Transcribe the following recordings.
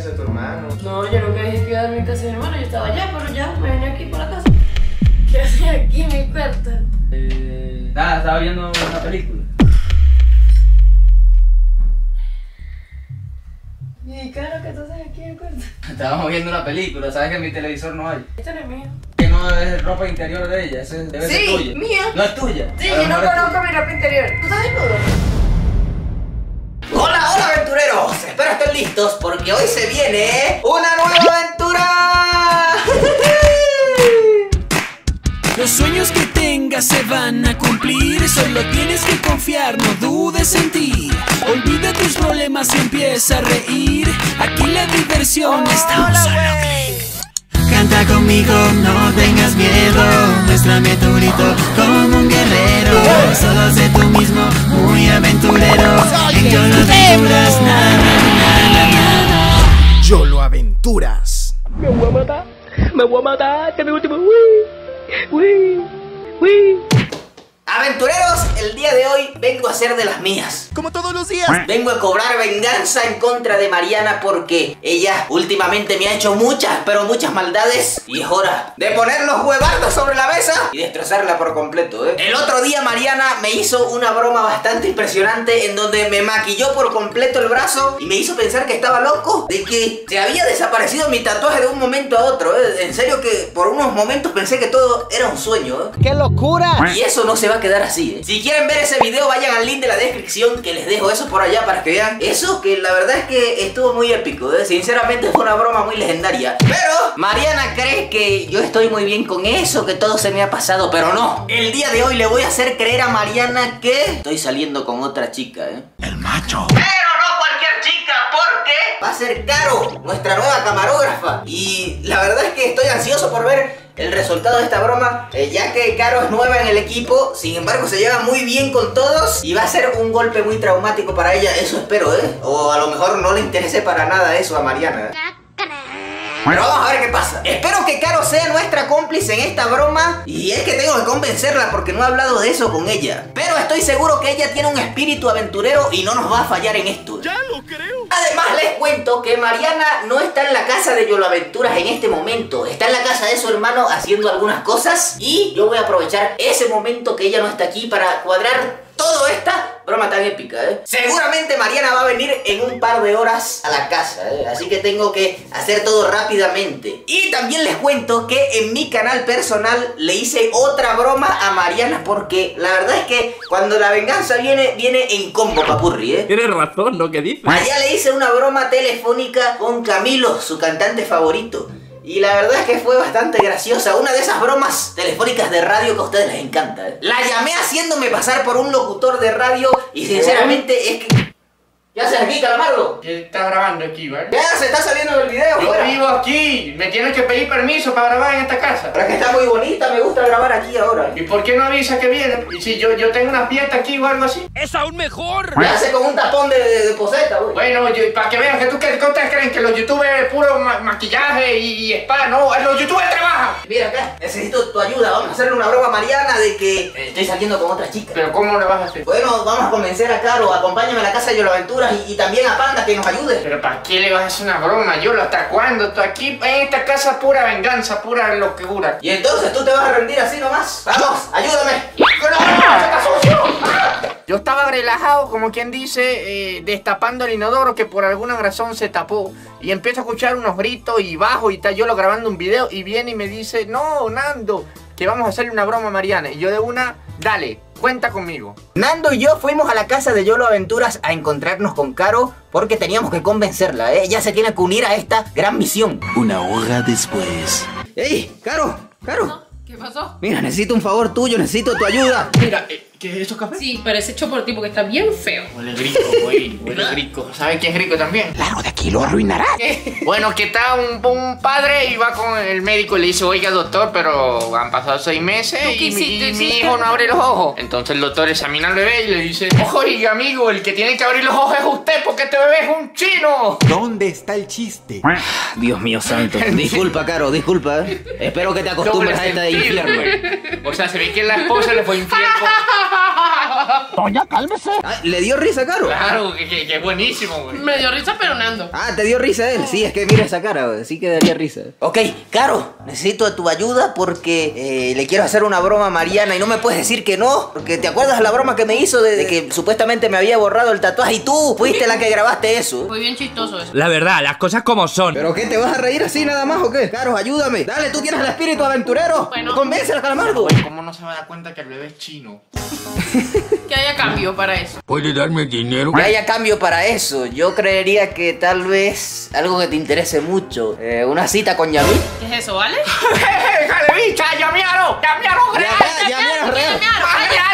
casa de tu hermano. No, yo nunca dije que iba a dormir en casa de mi hermano, yo estaba allá, pero ya me vine aquí para la casa. ¿Qué haces aquí, mi cuarto? Eh, nada, estaba viendo una película. Y claro que tú haces aquí en mi cuarto. Estábamos viendo una película, sabes que en mi televisor no hay. Esto no es mío. Que no es ropa interior de ella, ese debe Sí, ser tuya. mía. No es tuya. Sí, yo no conozco mi ropa interior. ¿Tú estás desnudo? Listos porque hoy se viene una nueva aventura. Los sueños que tengas se van a cumplir, solo tienes que confiar, no dudes en ti. Olvida tus problemas y empieza a reír. Aquí la diversión está a un solo. Canta conmigo, no tengas miedo. Muéstrame tu grito como un guerrero. Solo sé tú mismo, muy aventurero. En Yolo Aventuras, nada, nada, buah mata, membuah mata, tapi kami udah wih, wih, wih. Aventureros, el día de hoy vengo a ser de las mías. Como todos los días. Vengo a cobrar venganza en contra de Mariana porque ella últimamente me ha hecho muchas, pero muchas maldades. Y es hora de poner los huevardos sobre la mesa y destrozarla por completo, ¿eh? El otro día Mariana me hizo una broma bastante impresionante en donde me maquilló por completo el brazo y me hizo pensar que estaba loco, de que se había desaparecido mi tatuaje de un momento a otro, ¿eh? En serio que por unos momentos pensé que todo era un sueño, ¿eh? ¡Qué locura! Y eso no se va a quedar así, ¿eh? Si quieren ver ese video, vayan al link de la descripción que les dejo eso por allá para que vean eso que la verdad es que estuvo muy épico, ¿eh? Sinceramente fue una broma muy legendaria. Pero Mariana cree que yo estoy muy bien con eso, que todo se me ha pasado, pero no. El día de hoy le voy a hacer creer a Mariana que estoy saliendo con otra chica, ¿eh? El macho. Pero no cualquier chica, porque va a ser Caro, nuestra nueva camarógrafa. Y la verdad es que estoy ansioso por ver el resultado de esta broma, eh, ya que Caro es nueva en el equipo, sin embargo se lleva muy bien con todos y va a ser un golpe muy traumático para ella, eso espero, ¿eh? O a lo mejor no le interese para nada eso a Mariana. Pero vamos a ver qué pasa. Espero que Caro sea nuestra cómplice en esta broma. Y es que tengo que convencerla porque no he hablado de eso con ella. Pero estoy seguro que ella tiene un espíritu aventurero y no nos va a fallar en esto. Ya lo creo. Además les cuento que Mariana no está en la casa de Yolo Aventuras en este momento. Está en la casa de su hermano haciendo algunas cosas. Y yo voy a aprovechar ese momento que ella no está aquí para cuadrar toda esta broma tan épica, ¿eh? Seguramente Mariana va a venir en un par de horas a la casa, ¿eh? Así que tengo que hacer todo rápidamente. Y también les cuento que en mi canal personal le hice otra broma a Mariana porque la verdad es que cuando la venganza viene, viene en combo, papurri, ¿eh? Tienes razón lo que dices. Allá le hice una broma telefónica con Camilo, su cantante favorito. Y la verdad es que fue bastante graciosa. Una de esas bromas telefónicas de radio que a ustedes les encanta. La llamé haciéndome pasar por un locutor de radio y sinceramente es que... ¿Qué haces aquí, Calamardo? ¿Qué está grabando aquí, ¿vale? ¿Qué haces? ¿Está saliendo en el video? Yo fuera? vivo aquí, me tienes que pedir permiso para grabar en esta casa. Pero es que está muy bonita, me gusta grabar aquí ahora. ¿Y por qué no avisa que viene? Y si yo, yo tengo una fiesta aquí o algo así. ¡Es aún mejor! Me hace con un tapón de, de, de poseta, güey. Bueno, yo- para que vean que tú que ustedes creen que los youtubers es puro ma- maquillaje y, y spa, no, los youtubers trabajan. Mira acá, necesito tu ayuda. Vamos a hacerle una broma a Mariana de que eh, estoy saliendo con otra chica. Pero ¿cómo lo vas a hacer? Bueno, vamos a convencer a Caro, acompáñame a la casa de Yolo Aventuras y, y también a Panda que nos ayude. Pero ¿para qué le vas a hacer una broma? Yo ¿hasta cuándo? Tú aquí en esta casa pura venganza, pura locura. Y entonces tú te vas a rendir así nomás. Vamos, ayúdame. Yo estaba relajado, como quien dice, eh, destapando el inodoro que por alguna razón se tapó. Y empiezo a escuchar unos gritos y bajo y está yo lo grabando un video y viene y me dice, no, Nando, que vamos a hacerle una broma a Mariana. Y yo de una, dale, cuenta conmigo. Nando y yo fuimos a la casa de Yolo Aventuras a encontrarnos con Caro porque teníamos que convencerla, ¿eh? Ella se tiene que unir a esta gran misión. Una hora después. ¡Ey, Caro! ¡Caro! ¿Qué pasó? Mira, necesito un favor tuyo, necesito tu ayuda. Mira, eh, ¿qué es eso, café? Sí, pero es hecho por ti porque está bien feo. Huele rico, güey, huele rico. ¿Sabes quién es rico también? Largo de aquí, lo arruinará. Bueno, que está un, un padre y va con el médico y le dice, oiga doctor, pero han pasado seis meses ¿Tú qué y, mi- hijo no abre los ojos. Entonces el doctor examina al bebé y le dice, oiga amigo, el que tiene que abrir los ojos es usted porque este bebé es un chino. ¿Dónde está el chiste? Dios mío santo. Disculpa, Caro, disculpa. Espero que te acostumbres a esta de infierno. O sea, se ve que la esposa le fue infiel con, Doña, cálmese. Ah, ¿Le dio risa, Caro? Claro, que, que, buenísimo, güey. Me dio risa, pero Nando. Ah, te dio risa él. Sí, es que mira esa cara, güey. sí que daría risa. Ok, Caro, necesito tu ayuda porque eh, le quiero hacer una broma a Mariana y no me puedes decir que no. Porque te acuerdas de la broma que me hizo de, de que supuestamente me había borrado el tatuaje y tú fuiste la que grabaste eso. Fue bien chistoso eso. La verdad, las cosas como son. ¿Pero qué? ¿Te vas a reír así nada más o qué? Caro, ayúdame. Dale, tú tienes el espíritu aventurero. Bueno. Convéncela, calamardo. Güey, ¿cómo no se va a dar cuenta que el bebé es chino? Que haya cambio para eso. ¿Puede darme dinero? Que haya cambio para eso. Yo creería que tal vez algo que te interese mucho. Eh, una cita con Yamil. ¿Qué es eso, vale? ¡Jale, bicha! ¡Llamiaro! ¡Llamiaro real! Ya, ya,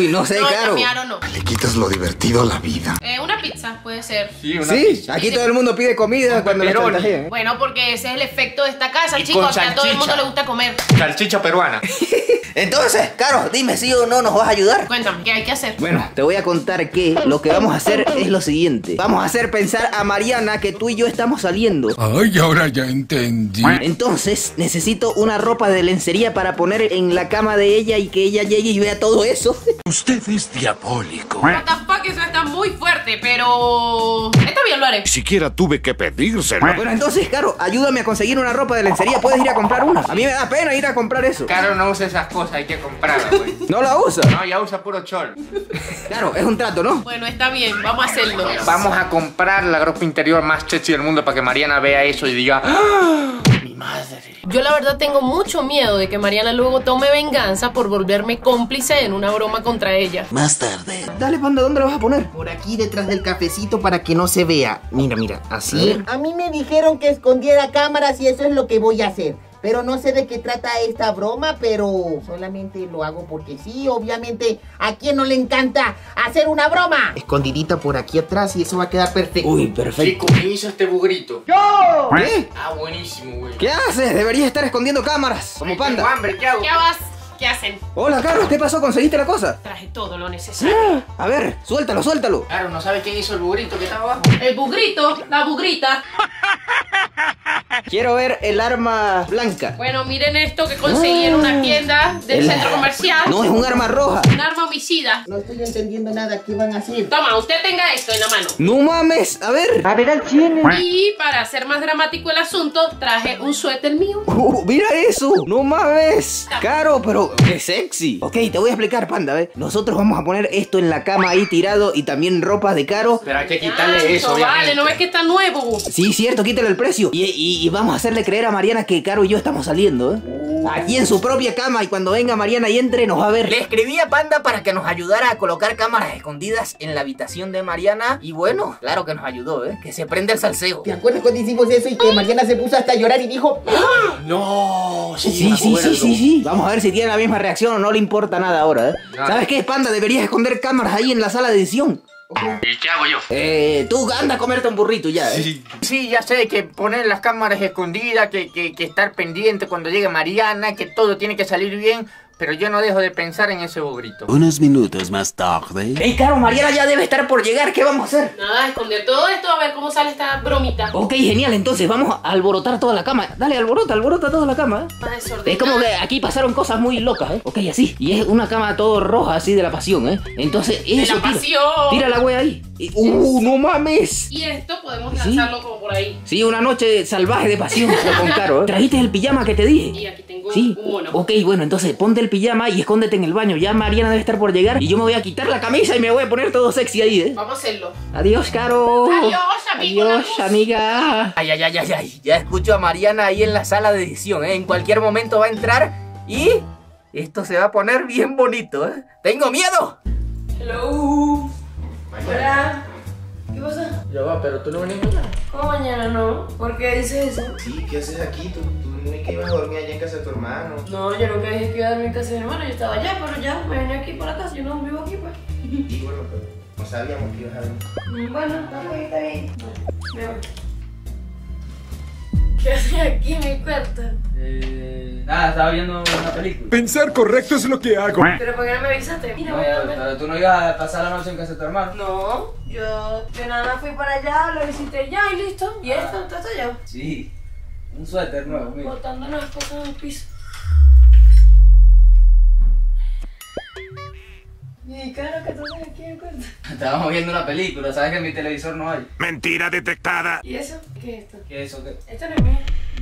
Uy, no sé, No, Caro. no. Le quitas lo divertido a la vida. Eh, una pizza puede ser. Sí, una Sí, aquí todo el mundo pide comida cuando le pepperoni. chantajean. ¿eh? Bueno, porque ese es el efecto de esta casa, Y chicos. a todo el mundo le gusta comer. Salchicha peruana. Entonces, Caro, dime si o no nos vas a ayudar. Cuéntame, ¿qué hay que hacer? Bueno, te voy a contar que lo que vamos a hacer es lo siguiente. Vamos a hacer pensar a Mariana que tú y yo estamos saliendo. Ay, ahora ya entendí. Entonces, necesito una ropa de lencería para poner en la cama de ella y que ella llegue y vea todo eso. Usted es diabólico. What the fuck, eso está muy fuerte, pero... bien, lo haré. Siquiera tuve que pedírselo. Bueno, entonces, Caro, ayúdame a conseguir una ropa de lencería. ¿Puedes ir a comprar una? A mí me da pena ir a comprar eso. Caro no usa esas cosas, hay que comprarlas, güey. ¿No la usa? No, ya usa puro chol. Claro, es un trato, ¿no? Bueno, está bien, vamos a hacerlo. Vamos a comprar la ropa interior más chechi del mundo para que Mariana vea eso y diga ¡Ah! Mi madre. Yo la verdad tengo mucho miedo de que Mariana luego tome venganza por volverme cómplice en una broma contra ella. Más tarde. Dale, panda, ¿dónde la vas a poner? Por aquí detrás del cafecito para que no se vea. Mira, mira, así. A mí me dijeron que escondiera cámaras y eso es lo que voy a hacer. Pero no sé de qué trata esta broma, pero solamente lo hago porque sí. Obviamente, ¿a quién no le encanta hacer una broma? Escondidita por aquí atrás y eso va a quedar perfecto. Uy, perfecto. Chico, ¿qué hizo este bugrito? ¿Qué? Ah, buenísimo, güey. ¿Qué haces? Deberías estar escondiendo cámaras. Como Tengo panda. hambre, ¿qué hago? ¿Qué vas? ¿Qué hacen? Hola, Caro, ¿qué pasó? ¿Conseguiste la cosa? Traje todo lo necesario. A ver, suéltalo, suéltalo. Claro, ¿no sabe quién hizo el bugrito que estaba abajo? El bugrito, la bugrita. Quiero ver el arma blanca. Bueno, miren esto que conseguí en una tienda del El- centro comercial. No, es un arma roja. Un arma homicida. No estoy entendiendo nada. ¿Qué van a hacer? Toma, usted tenga esto en la mano. No mames, a ver. A ver al chile. Y para hacer más dramático el asunto, traje un suéter mío. Uh, mira eso, no mames. Caro, pero qué sexy. Ok, te voy a explicar, panda, ¿ves? Nosotros vamos a poner esto en la cama ahí tirado y también ropa de Caro. Pero hay que quitarle eso, obviamente. vale, no ves que está nuevo. Sí, cierto, quítale el precio. Y, y- y vamos a hacerle creer a Mariana que Caro y yo estamos saliendo, ¿eh? Aquí en su propia cama y cuando venga Mariana y entre nos va a ver. Le escribí a Panda para que nos ayudara a colocar cámaras escondidas en la habitación de Mariana y bueno, claro que nos ayudó, ¿eh? Que se prende el salseo. ¿Te acuerdas cuando hicimos eso y que Mariana se puso hasta a llorar y dijo... No, sí, Sí, sí, sí, sí, sí. Vamos a ver si tiene la misma reacción o no le importa nada ahora, ¿eh? ¿Sabes qué, Panda? Deberías esconder cámaras ahí en la sala de edición. ¿Y qué hago yo? Eh, tú anda a comerte un burrito ya, ¿eh? Sí, ya sé que poner las cámaras escondidas, que, que, que estar pendiente cuando llegue Mariana, que todo tiene que salir bien, pero yo no dejo de pensar en ese bugrito. Unos minutos más tarde. Ey, Caro, Mariana ya debe estar por llegar. ¿Qué vamos a hacer? Nada, esconder todo esto a ver cómo sale esta bromita. Ok, genial. Entonces vamos a alborotar toda la cama. Dale, alborota, alborota toda la cama. ¿eh? Es como que aquí pasaron cosas muy locas, ¿eh? Ok, así. Y es una cama todo roja, así de la pasión, ¿eh? Entonces, eso. la tira. pasión. Tira la wea ahí. ¡Uh, no mames! Y esto podemos Sí. lanzarlo como por ahí. Sí, una noche salvaje de pasión con Caro, ¿eh? ¿Trajiste el pijama que te dije? Y aquí tengo Sí. mono. Ok, bueno, entonces ponte el pijama y escóndete en el baño. Ya Mariana debe estar por llegar y yo me voy a quitar la camisa y me voy a poner todo sexy ahí, ¿eh? Vamos a hacerlo. Adiós, Caro. Adiós, amigo, Adiós, amiga. Ay, ay, ay, ay, ay. Ya escucho a Mariana ahí en la sala de edición, ¿eh? En cualquier momento va a entrar y esto se va a poner bien bonito, ¿eh? ¡Tengo miedo! Hello. Hola. ¿Qué pasa? Ya va, pero tú no venís mañana. ¿Cómo mañana no? ¿Por qué dices eso? Sí, ¿qué haces aquí? ¿Tú, tú no es que ibas a dormir allá en casa de tu hermano? No, yo nunca dije que iba a dormir en casa de mi hermano. Yo estaba allá, pero ya me vine aquí por la casa. Yo no vivo aquí, pues. Y bueno, pero no sabíamos que ibas a venir. Mm, Bueno, está bien, está bien. Me voy. ¿Qué haces aquí en mi cuarto? Eh, nada, estaba viendo una película. Pensar correcto es lo que hago. ¿Pero por qué no me avisaste? Mira, No, voy a pero tú no ibas a pasar la noche en casa de tu hermano. No, yo de nada fui para allá, lo visité ya y listo. ¿Y esto? ¿Está allá? Sí, un suéter nuevo, mira. Botando las cosas en el piso. Y claro que tú estás aquí en el cuarto. Estábamos viendo una película, ¿sabes que en mi televisor no hay? Mentira detectada. ¿Y eso? ¿Qué es esto? ¿Qué es eso? ¿Qué? Esto no es mío.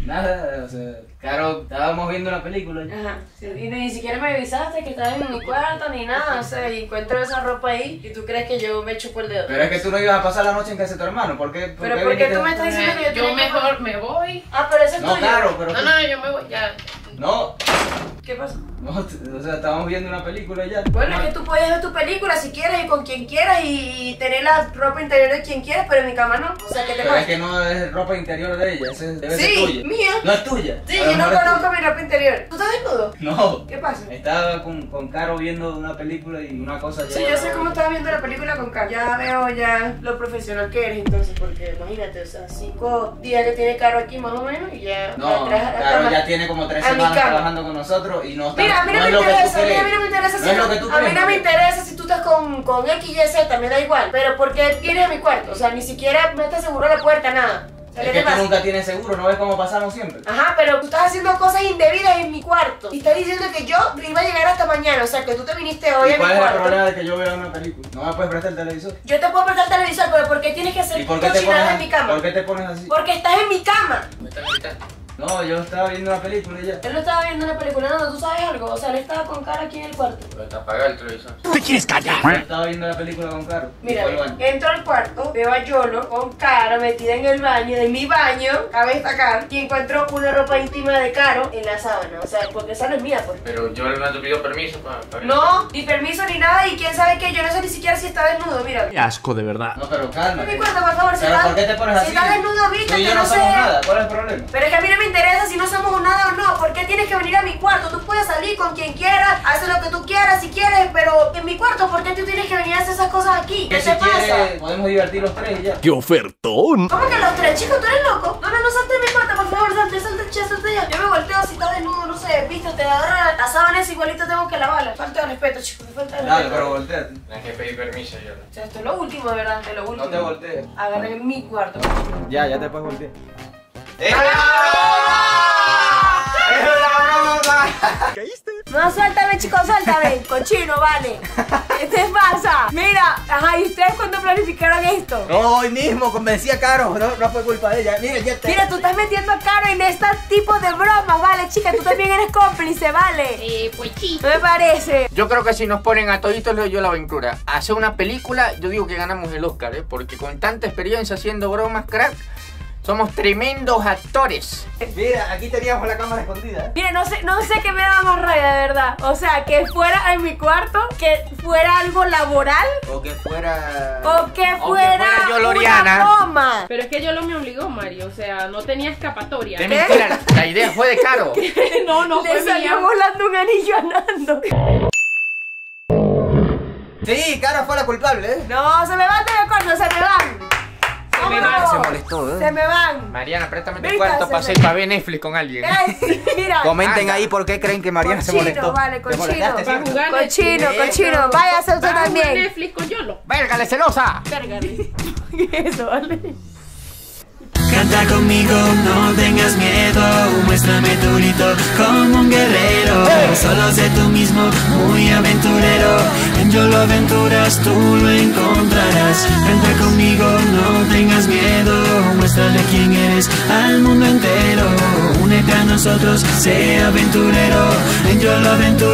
Nada, o sea, Caro, estábamos viendo una película. Ajá. sí, Y ni siquiera me avisaste que estabas en mi cuarto ni nada. O sea, y encuentro esa ropa ahí y tú crees que yo me chupo el dedo. Pero es que tú no ibas a pasar la noche en casa de tu hermano, ¿por qué? por Pero qué ¿por qué viniste- tú me estás diciendo que yo Yo mejor me voy. Ah, pero eso es No, tuyo. Caro, pero No, no, yo me voy ya. No, ¿Qué pasa? no, o sea, estábamos viendo una película ya. Bueno, No, es que tú puedes ver tu película si quieres y con quien quieras y, tener la ropa interior de quien quieras, pero en mi cama no. O sea, ¿qué te Pero es pasa? que no es ropa interior de ella, debe Sí, ser tuya. mía. No es tuya. Sí, yo no es conozco mi ropa interior. ¿Tú estás desnudo? No. ¿Qué pasa? Estaba con, con Caro viendo una película y una cosa. Sí, yo sé cómo estás viendo la película con Caro. Ya veo ya lo profesional que eres entonces, porque imagínate, o sea, cinco días que tiene Caro aquí más o menos y ya No, Caro ya tiene como tres semanas trabajando con nosotros y no está. Mira, a mí no, no me interesa, a mí, a no me interesa si No tú- a mí no me interesa si tú estás con, con X, Y, Z, me da igual. Pero ¿por qué vienes a mi cuarto? O sea, ni siquiera metes seguro la puerta, nada. Es ¿qué que tú nunca tienes seguro, ¿no ves cómo pasamos siempre? Ajá, pero tú estás haciendo cosas indebidas en mi cuarto. Y estás diciendo que yo iba a llegar hasta mañana. O sea, que tú te viniste hoy ¿Y a mi cuál es el cuarto. problema de que yo vea una película? ¿No me puedes prestar el televisor? Yo te puedo prestar el televisor, pero ¿por qué tienes que hacer ¿Y por qué te pones cochinadas en mi cama? ¿Por qué te pones así? Porque estás en mi cama. Me están gritando. No, yo estaba viendo una película y ya. Él no estaba viendo una película, no, tú sabes algo. O sea, él estaba con cara aquí en el cuarto. Pero está apagado el televisor. ¿Te quieres callar? Yo estaba viendo la película con Caro. Mira, entro al cuarto, veo a Yolo con Caro metida en el baño, de mi baño, cabe destacar, y encuentro una ropa íntima de Caro en la sábana. O sea, porque esa no es mía, pues. Pero yo no te pido permiso para... No, ni permiso ni nada, y quién sabe qué, yo no sé ni siquiera si está desnudo, mira. Qué asco, de verdad. No, pero No cálmate. me cuenta, por favor, si ¿Pero está, por qué te pones si así? está desnudo, viste, que yo no no sé. nada, ¿cuál es el problema? Pero es que a mí no me interesa si no somos nada o no. ¿Por qué tienes que venir a mi cuarto? Tú puedes salir con quien quieras, hacer lo que tú quieras si quieres, pero en mi cuarto, ¿por qué tú tienes que venir a hacer esas cosas aquí? ¿Qué Que si te pasa? quieres, podemos divertir los tres y ya. ¡Qué ofertón! ¿Cómo que los tres? Chicos, ¿tú eres loco? No, no, no salte de mi cuarto, por favor, salte, salte, che, salte ya. Yo me volteo si está desnudo, no sé, viste, te agarra la sábana esa igualito tengo que lavarla. Falta de respeto, chicos, me falta de Dale, respeto. pero volteate. Tienes que pedir permiso, yo. O sea, esto es lo último, de verdad, de lo último. No te voltees. Agarren en mi cuarto. Ya, ya te puedes voltear. No, suéltame, chicos, suéltame. Cochino, vale. ¿Qué te pasa? Mira, ajá, ¿y ustedes cuándo planificaron esto? No, hoy mismo convencí a Caro, no, no fue culpa de ella. Mira, ya te... Mira, tú estás metiendo a Caro en este tipo de bromas, vale, chica, tú también eres cómplice, vale. Eh, pues sí. No me parece. Yo creo que si nos ponen a toditos les doy yo la aventura. Hacer una película, yo digo que ganamos el Oscar, ¿eh? Porque con tanta experiencia haciendo bromas, crack, somos tremendos actores. Mira, aquí teníamos la cámara escondida. Mire, no sé, no sé qué me da más rabia, de verdad. O sea, que fuera en mi cuarto, que fuera algo laboral O que fuera... o que fuera, fuera yo, una Loriana. broma. Pero es que yo lo me obligó, Mario. O sea, no tenía escapatoria. De mentira, la, idea fue de caro. no, no Le fue salió mía. volando un anillo andando. Sí, Caro fue la culpable, ¿eh? No, se me van de acuerdo, se me van. Se me Vámonos. van. Se molestó, ¿eh? Se me van. Mariana, préstame tu cuarto para hacer para ver Netflix con alguien. Ey, Mira. Comenten Anda. ahí por qué creen que Mariana se molestó. vale, ¿Te cochino. jugar Cochino, cochino. Váyase usted también. Netflix con Yolo. ¡Vérgale, celosa! Vérgale. Eso, vale. Canta conmigo, no tengas miedo, muéstrame tu grito como un guerrero. Solo sé tú mismo, muy aventurero. En Yolo Aventuras tú lo encontrarás. Canta conmigo, no tengas miedo, muéstrale quién eres al mundo entero. Únete a nosotros, sé aventurero. En Yolo Aventuras.